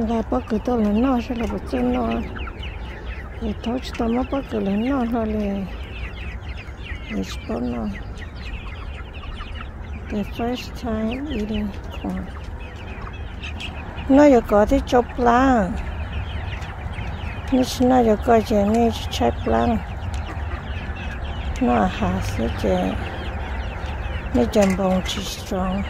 là bác cứ tôi là nó sẽ là một chân nó thì thôi chỉ tao mới bác cứ là nó thôi là để bắt nó the first time eating corn nó giờ có thì chụp lá nó chỉ nó giờ có chỉ nên chạy lá nó hạ sẽ chỉ nó chân bông chỉ strong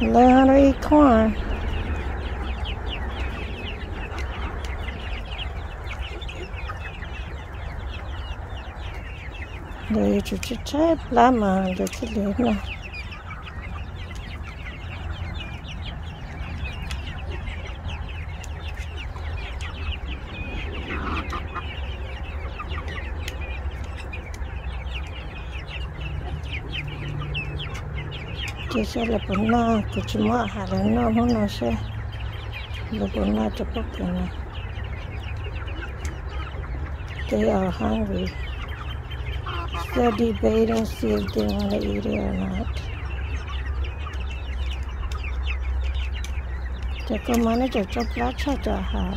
learn how to eat corn. Rồi chú chú trái lá mà rồi chú. Chỉ sẽ là bốn na thì chỉ mua hà là nó không nó sẽ là bốn na cho bốc cái này they are hungry they're debating see if they want to eat it or not cho có mà nó cho cho plát cho cho hà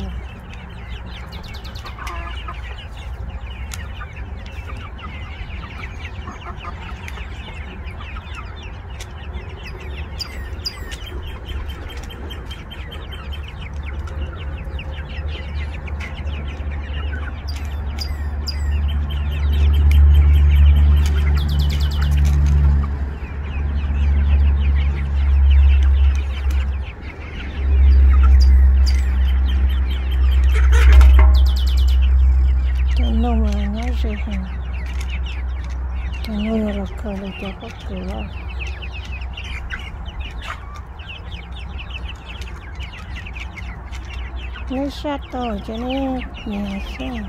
no mà nói gì hả cho nên là cờ là cho có cửa nó sát to cho nên nhà xem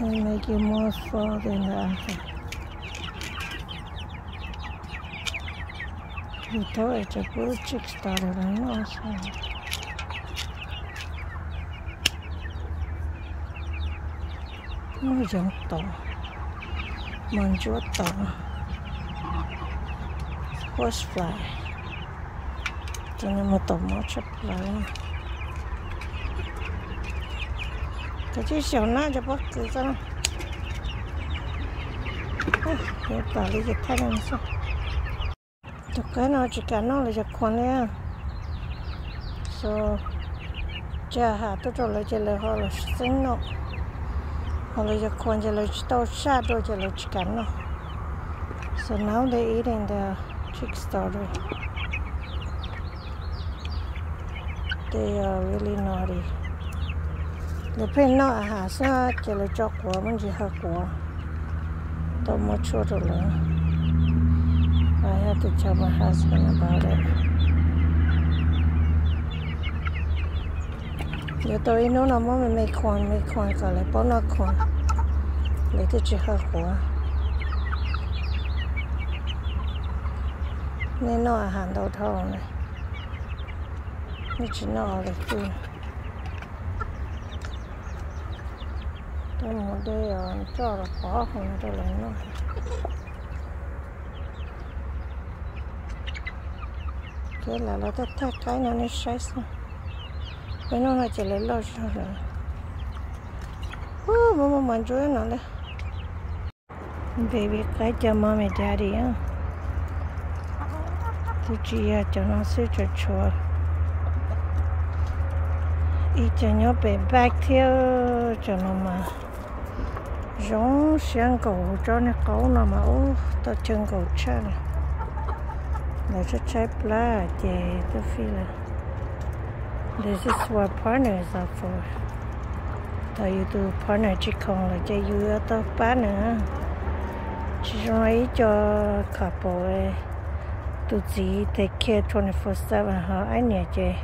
and make you more full than the other. We thought it's a blue chick started on us. nó giống to mình chúa horsefly. Cho nên một tổ một chấp lại cái chiếc xẻo na cho bác cứ ra cái tỏ lý cái thay làm sao cho cái nó chỉ cả nó là con so cha hạ tôi cho lại cho lại họ là sinh nó họ là cho con cho lại tao sát rồi cho lại chicken nó so now they eating the chick starter they are really naughty. The pen nó à sa cho lại cho quả mình chỉ hạt quả tao mua chua rồi I have to tell my husband about it. Giờ tôi nó nằm mà mấy con mấy con cả lại bỏ nó con lấy tôi chỉ hơi khổ nên nó hàng đầu thầu này nó chỉ nó là chứ tôi muốn đây cho là bỏ hồn cho lại nó cái là nó tất cái nó nó sai bên nó chỉ lấy lo cho rồi ô bố bố mình chơi nó đấy. Baby cái à, cho mẹ mommy daddy á. Thì chị à cho nó sẽ cho chua ý cho nó bé back theo cho nó mà giống sáng cầu cho nó cầu nó mà ô tao chân cầu chân là cho trái pla để tôi phi là this is what partners are for. Tại vì tôi partner. Chỉ còn là cho yêu tao ba chỉ cho ấy cho couple tôi chỉ take care 24/7 họ anh nhẹ chơi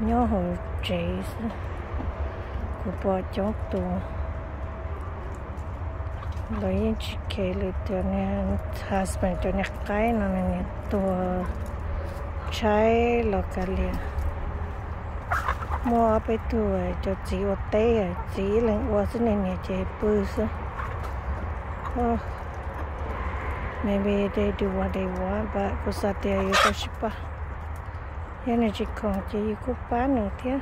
nhớ hồ chế của bỏ chốt tôi lấy chỉ kể lại cho nên husband cho nên cái nó nên tôi trái lo cái liền mua bé tuổi cho chị ô tê chị lên ô xin này nè, chị bư sơ maybe they do what they want ba cô sa tia yêu cô shippa ya nè chị còn chị yêu cô bán nữa thế.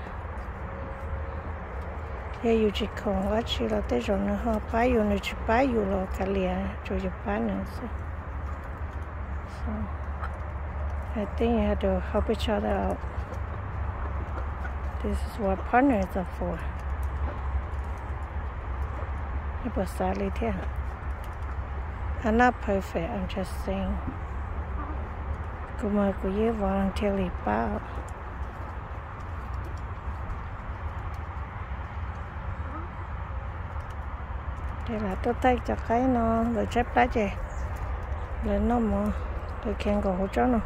Ya yêu chị còn quá chị là tới rồi nữa họ bán yêu nữa, chị bán yêu lo cả liền cho chị bán nữa so I think you have to help each other out this is what partners are for it was sadly there. I'm not perfect, I'm just saying. Cô mời cô với voluntarily bow. Đây là tôi tay cho cái nó rồi chép lá chè. Lên nó mà tôi khen cổ hỗ trợ nó.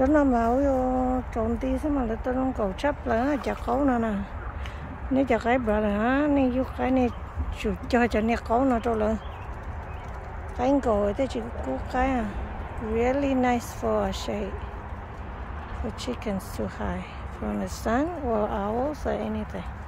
Cho nó mà vô trộn tí xem mà tôi nó cầu chấp là chả khấu nữa nè. Nếu chả cái bờ là nên vô cái này cho cho nè khấu nó cho lên cái cầu thì chỉ cú cái à really nice for a shade for chickens to hide from the sun or owls or anything.